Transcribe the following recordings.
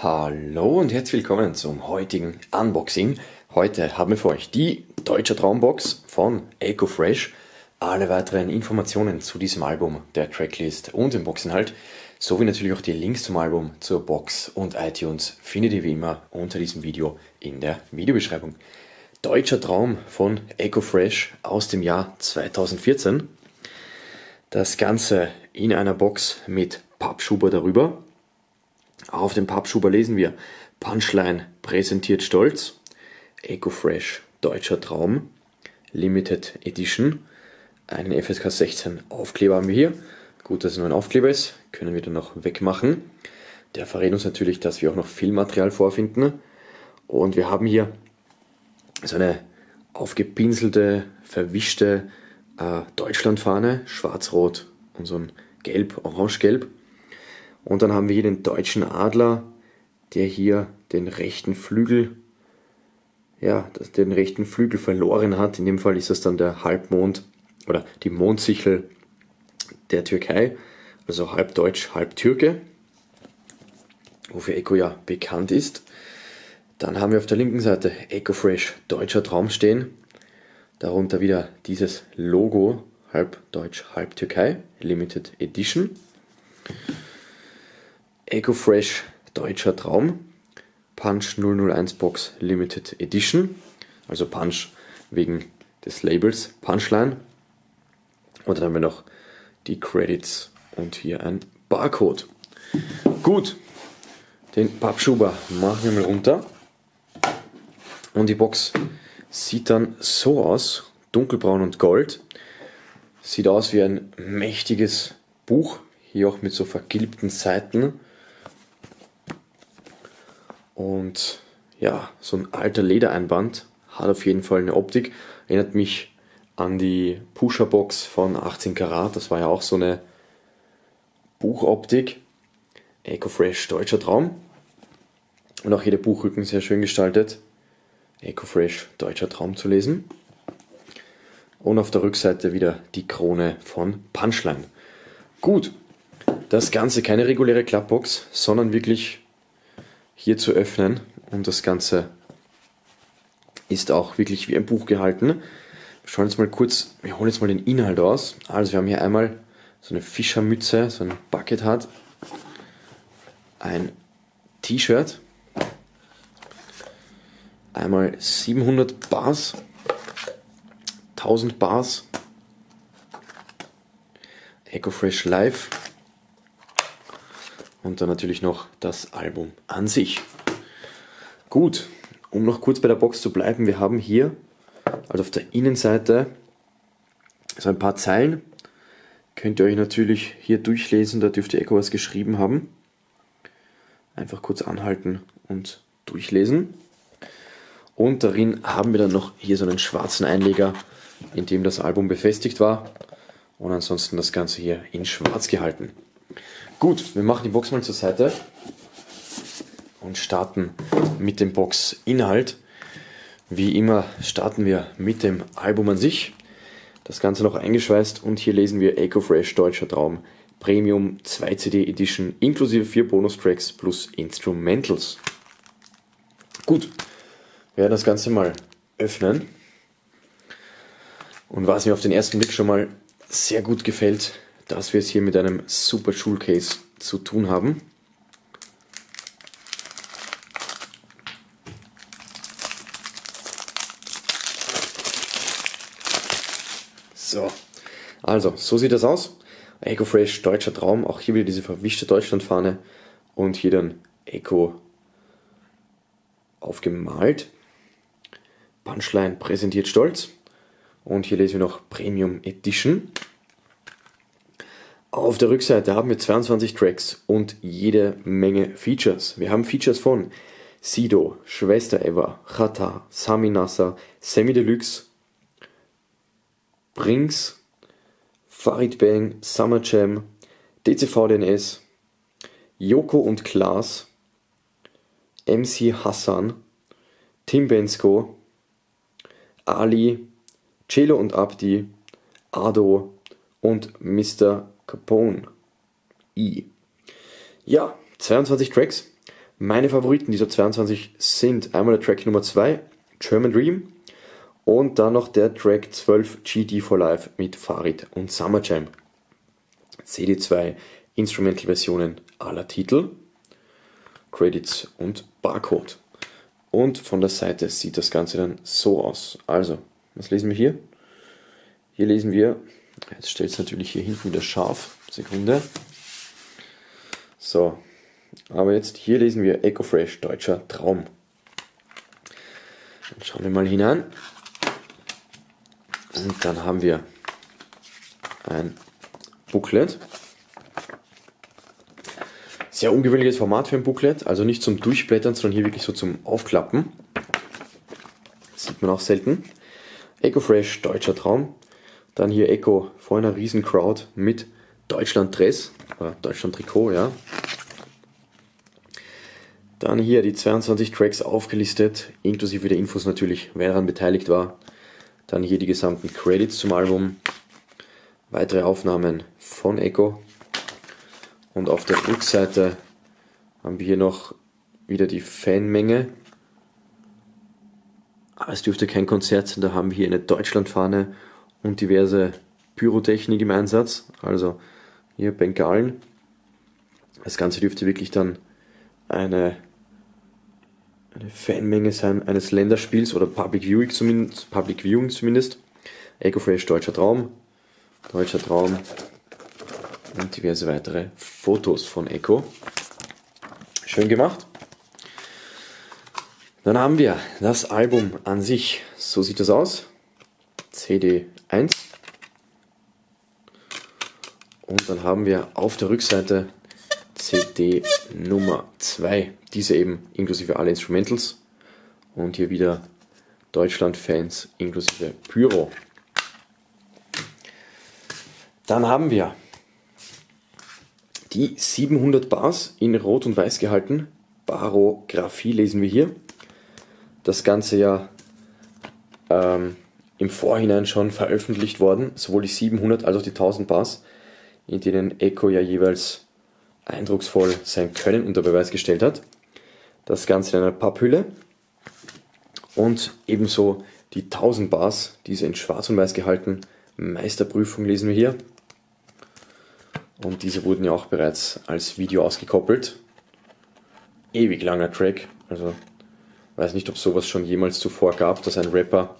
Hallo und herzlich willkommen zum heutigen Unboxing. Heute haben wir für euch die Deutsche Traumbox von EcoFresh. Alle weiteren Informationen zu diesem Album, der Tracklist und dem Boxinhalt, sowie natürlich auch die Links zum Album, zur Box und iTunes findet ihr wie immer unter diesem Video in der Videobeschreibung. Deutscher Traum von EcoFresh aus dem Jahr 2014. Das Ganze in einer Box mit Pappschuber darüber auf dem Pappschuber lesen wir Punchline präsentiert stolz, EcoFresh Deutscher Traum, Limited Edition, einen FSK 16 Aufkleber haben wir hier. Gut, dass es nur ein Aufkleber ist, können wir dann noch wegmachen. Der verrät uns natürlich, dass wir auch noch Filmmaterial vorfinden. Und wir haben hier so eine aufgepinselte, verwischte äh, Deutschlandfahne, schwarz-rot und so ein gelb, orange-gelb. Und dann haben wir hier den deutschen Adler, der hier den rechten Flügel, ja, den rechten Flügel verloren hat. In dem Fall ist das dann der Halbmond oder die Mondsichel der Türkei, also halb Deutsch, halb Türke, wofür Eco ja bekannt ist. Dann haben wir auf der linken Seite EcoFresh Deutscher Traum stehen. Darunter wieder dieses Logo, halb Deutsch, halb Türkei, Limited Edition. EcoFresh Deutscher Traum, Punch 001 Box Limited Edition, also Punch wegen des Labels Punchline. Und dann haben wir noch die Credits und hier ein Barcode. Gut, den Pappschuber machen wir mal runter. Und die Box sieht dann so aus, dunkelbraun und gold. Sieht aus wie ein mächtiges Buch, hier auch mit so vergilbten Seiten. Und ja, so ein alter Ledereinband hat auf jeden Fall eine Optik. Erinnert mich an die Pusherbox von 18 Karat. Das war ja auch so eine Buchoptik. EcoFresh Deutscher Traum. Und auch jeder Buchrücken sehr schön gestaltet. EcoFresh Deutscher Traum zu lesen. Und auf der Rückseite wieder die Krone von Punchline. Gut, das Ganze keine reguläre Klappbox, sondern wirklich hier zu öffnen. Und das Ganze ist auch wirklich wie ein Buch gehalten. Wir schauen jetzt mal kurz, wir holen jetzt mal den Inhalt aus. Also wir haben hier einmal so eine Fischermütze, so ein Bucket hat, ein T-Shirt, einmal 700 Bars, 1000 Bars, EcoFresh Live, und dann natürlich noch das Album an sich. Gut, um noch kurz bei der Box zu bleiben, wir haben hier, also auf der Innenseite, so ein paar Zeilen. Könnt ihr euch natürlich hier durchlesen, da dürfte Echo was geschrieben haben. Einfach kurz anhalten und durchlesen. Und darin haben wir dann noch hier so einen schwarzen Einleger, in dem das Album befestigt war. Und ansonsten das Ganze hier in schwarz gehalten. Gut, wir machen die Box mal zur Seite und starten mit dem Box-Inhalt. Wie immer starten wir mit dem Album an sich. Das Ganze noch eingeschweißt und hier lesen wir EcoFresh Deutscher Traum Premium 2 CD Edition inklusive 4 Bonustracks plus Instrumentals. Gut, wir werden das Ganze mal öffnen. Und was mir auf den ersten Blick schon mal sehr gut gefällt, dass wir es hier mit einem super Schulcase zu tun haben. So, also, so sieht das aus. EcoFresh, deutscher Traum. Auch hier wieder diese verwischte Deutschlandfahne und hier dann Eco aufgemalt. Punchline präsentiert stolz. Und hier lesen wir noch Premium Edition. Auf der Rückseite haben wir 22 Tracks und jede Menge Features. Wir haben Features von Sido, Schwester Eva, Chata, Sami Nasser, Semi Deluxe, Brinks, Farid Bang, Summer Jam, DCVDNS, Joko und Klaas, MC Hassan, Tim Bensko, Ali, Celo und Abdi, Ado und Mr. Capone. I. Ja, 22 Tracks. Meine Favoriten dieser 22 sind einmal der Track Nummer 2, German Dream, und dann noch der Track 12 GD for Life mit Farid und Summer Jam. CD2 Instrumental-Versionen aller Titel, Credits und Barcode. Und von der Seite sieht das Ganze dann so aus. Also, was lesen wir hier? Hier lesen wir, jetzt stellt es natürlich hier hinten wieder scharf, Sekunde. So, aber jetzt hier lesen wir EcoFresh, deutscher Traum. Dann schauen wir mal hinein. Und dann haben wir ein Booklet. Sehr ungewöhnliches Format für ein Booklet, also nicht zum Durchblättern, sondern hier wirklich so zum Aufklappen. Das sieht man auch selten. EcoFresh, deutscher Traum. Dann hier Eco vor einer riesen Crowd mit Deutschland Dress, oder Deutschland Trikot, ja. Dann hier die 22 Tracks aufgelistet, inklusive der Infos natürlich, wer daran beteiligt war. Dann hier die gesamten Credits zum Album, weitere Aufnahmen von Echo. Und auf der Rückseite haben wir hier noch wieder die Fanmenge. Aber es dürfte kein Konzert sein, da haben wir hier eine Deutschlandfahne und diverse Pyrotechnik im Einsatz. Also hier Bengalen. Das Ganze dürfte wirklich dann eine eine Fanmenge sein eines Länderspiels oder Public Viewing zumindest. Public Viewing zumindest. EcoFresh Deutscher Traum, Deutscher Traum und diverse weitere Fotos von Eco. Schön gemacht. Dann haben wir das Album an sich. So sieht das aus. CD 1. Und dann haben wir auf der Rückseite CD Nummer 2. Diese eben inklusive alle Instrumentals. Und hier wieder Deutschland-Fans inklusive Pyro. Dann haben wir die 700 Bars in Rot und Weiß gehalten. Barographie lesen wir hier. Das Ganze ja ähm, im Vorhinein schon veröffentlicht worden, sowohl die 700 als auch die 1000 Bars, in denen Echo ja jeweils eindrucksvoll sein Können unter Beweis gestellt hat. Das Ganze in einer Papphülle und ebenso die 1000 Bars, diese in schwarz und weiß gehalten, Meisterprüfung lesen wir hier. Und diese wurden ja auch bereits als Video ausgekoppelt. Ewig langer Track, also weiß nicht, ob sowas schon jemals zuvor gab, dass ein Rapper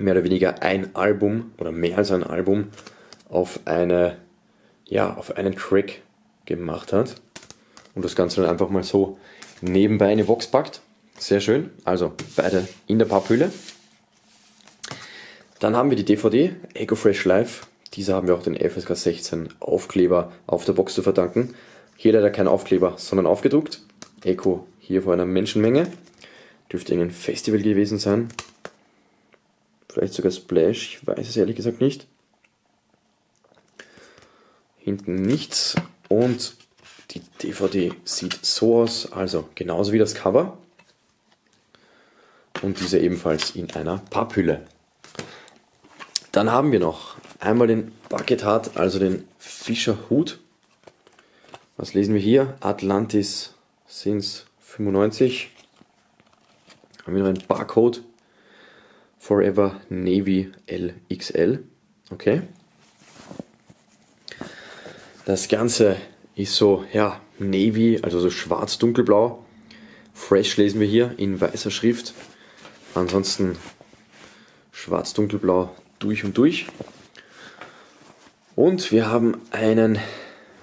mehr oder weniger ein Album oder mehr als ein Album auf eine ja, auf einen Track gemacht hat und das Ganze dann einfach mal so nebenbei eine Box packt. Sehr schön. Also beide in der Papphülle. Dann haben wir die DVD Eco Fresh Live. Diese haben wir auch den FSK 16 Aufkleber auf der Box zu verdanken. Hier leider kein Aufkleber, sondern aufgedruckt. Eco hier vor einer Menschenmenge. Dürfte irgendein Festival gewesen sein. Vielleicht sogar Splash, ich weiß es ehrlich gesagt nicht. Hinten nichts. Und die DVD sieht so aus, also genauso wie das Cover. Und diese ebenfalls in einer Papphülle. Dann haben wir noch einmal den Bucket Hat, also den Fischerhut. Was lesen wir hier? Atlantis since 95. Haben wir noch einen Barcode. Forever Navy LXL. Okay. Das Ganze ist so, ja, Navy, also so schwarz-dunkelblau. Fresh lesen wir hier in weißer Schrift. Ansonsten schwarz-dunkelblau durch und durch. Und wir haben einen,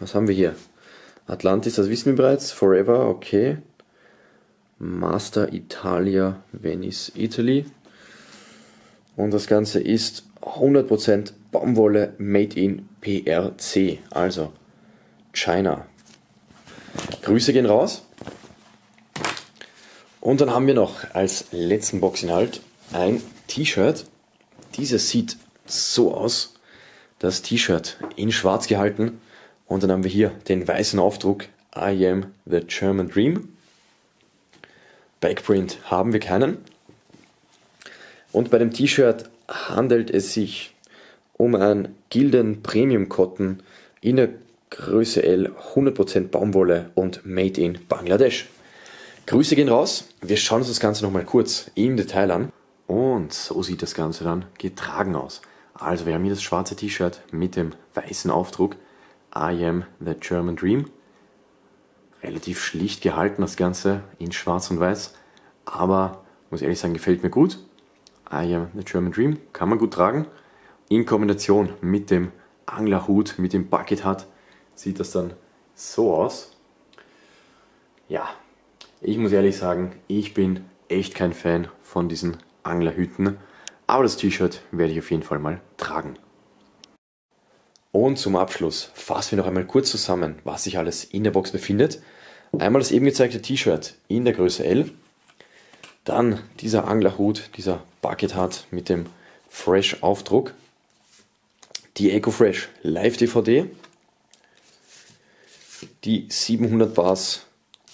was haben wir hier? Atlantis, das wissen wir bereits. Forever, okay. Master Italia, Venice, Italy. Und das Ganze ist 100% Baumwolle made in PRC, also China. Grüße gehen raus. Und dann haben wir noch als letzten Boxinhalt ein T-Shirt. Dieses sieht so aus. Das T-Shirt in schwarz gehalten. Und dann haben wir hier den weißen Aufdruck I am the German Dream. Backprint haben wir keinen. Und bei dem T-Shirt handelt es sich um ein Gilden Premium Cotton in der Größe L, 100% Baumwolle und Made in Bangladesch. Grüße gehen raus. Wir schauen uns das Ganze nochmal kurz im Detail an. Und so sieht das Ganze dann getragen aus. Also wir haben hier das schwarze T-Shirt mit dem weißen Aufdruck I am the German Dream. Relativ schlicht gehalten das Ganze in schwarz und weiß. Aber muss ehrlich sagen, gefällt mir gut. I am the German Dream kann man gut tragen. In Kombination mit dem Anglerhut, mit dem Bucket Hat sieht das dann so aus. Ja, ich muss ehrlich sagen, ich bin echt kein Fan von diesen Anglerhüten, aber das T-Shirt werde ich auf jeden Fall mal tragen. Und zum Abschluss fassen wir noch einmal kurz zusammen, was sich alles in der Box befindet. Einmal das eben gezeigte T-Shirt in der Größe L, dann dieser Anglerhut, dieser Bucket Hat mit dem Fresh Aufdruck, die EcoFresh Live DVD, die 700 Bars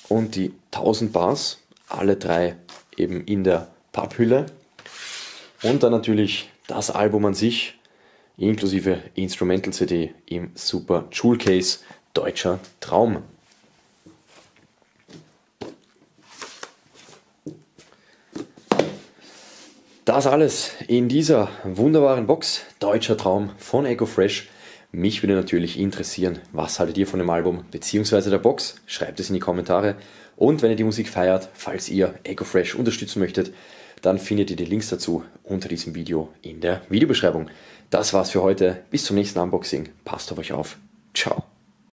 und die 1000 Bars, alle drei eben in der Papphülle. Und dann natürlich das Album an sich, inklusive Instrumental CD im Super Jewel Case Deutscher Traum. Das alles in dieser wunderbaren Box Deutscher Traum von EcoFresh. Mich würde natürlich interessieren, was haltet ihr von dem Album bzw. der Box? Schreibt es in die Kommentare. Und wenn ihr die Musik feiert, falls ihr EcoFresh unterstützen möchtet, dann findet ihr die Links dazu unter diesem Video in der Videobeschreibung. Das war's für heute. Bis zum nächsten Unboxing. Passt auf euch auf. Ciao.